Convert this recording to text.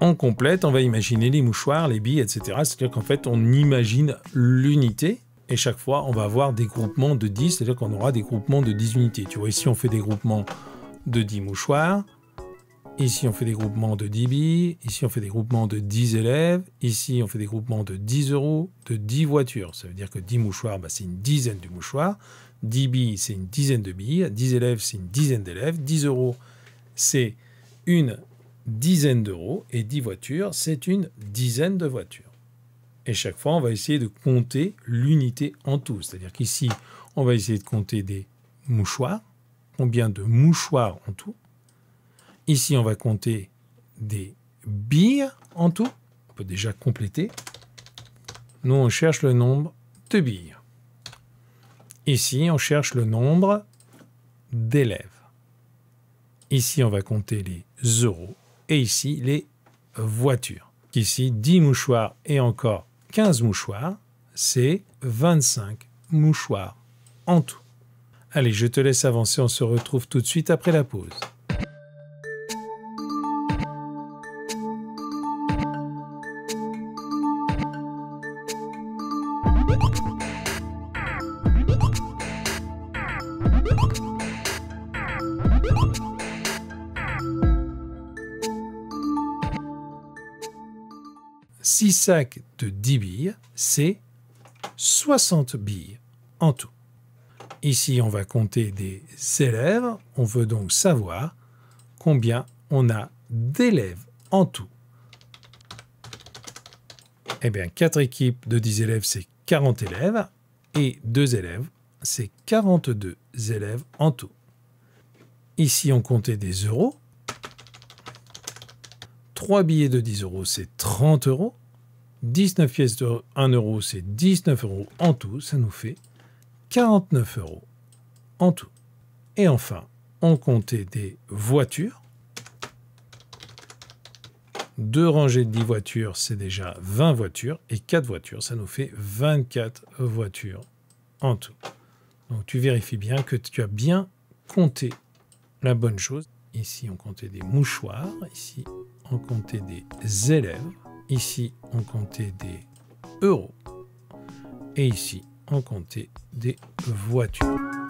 On complète, on va imaginer les mouchoirs, les billes, etc. C'est-à-dire qu'en fait, on imagine l'unité et chaque fois, on va avoir des groupements de 10, c'est-à-dire qu'on aura des groupements de 10 unités. Tu vois, ici, on fait des groupements de 10 mouchoirs. Ici, on fait des groupements de 10 billes. Ici, on fait des groupements de 10 élèves. Ici, on fait des groupements de 10 euros, de 10 voitures. Ça veut dire que 10 mouchoirs, bah, c'est une dizaine de mouchoirs. 10 billes, c'est une dizaine de billes. 10 élèves, c'est une dizaine d'élèves. 10 euros, c'est une dizaine d'euros. Et 10 voitures, c'est une dizaine de voitures. Et chaque fois, on va essayer de compter l'unité en tout. C'est-à-dire qu'ici, on va essayer de compter des mouchoirs. Combien de mouchoirs en tout? Ici, on va compter des billes en tout. On peut déjà compléter. Nous, on cherche le nombre de billes. Ici, on cherche le nombre d'élèves. Ici, on va compter les euros. Et ici, les voitures. Ici, 10 mouchoirs et encore 15 mouchoirs, c'est 25 mouchoirs en tout. Allez, je te laisse avancer, on se retrouve tout de suite après la pause. Sacs de 10 billes, c'est 60 billes en tout. Ici, on va compter des élèves. On veut donc savoir combien on a d'élèves en tout. Eh bien, 4 équipes de 10 élèves, c'est 40 élèves. Et 2 élèves, c'est 42 élèves en tout. Ici, on comptait des euros. 3 billets de 10 euros, c'est 30 euros. 19 pièces de 1 euro, c'est 19 euros en tout. Ça nous fait 49 euros en tout. Et enfin, on comptait des voitures. Deux rangées de 10 voitures, c'est déjà 20 voitures. Et 4 voitures, ça nous fait 24 voitures en tout. Donc tu vérifies bien que tu as bien compté la bonne chose. Ici, on comptait des mouchoirs. Ici, on comptait des élèves. Ici, on comptait des euros. Et ici, on comptait des voitures.